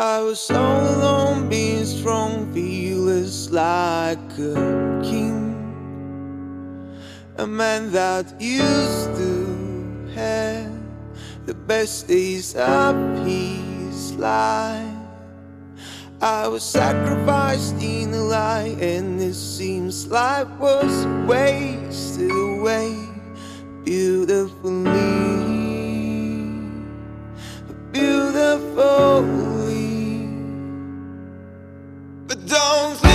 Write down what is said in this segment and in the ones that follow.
I was all alone, being strong, fearless like a king. A man that used to have the best days of his life. I was sacrificed in a lie, and it seems life was wasted away beautifully. Don't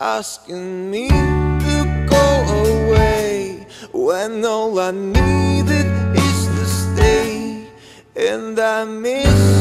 Asking me to go away when all I needed is to stay. And I miss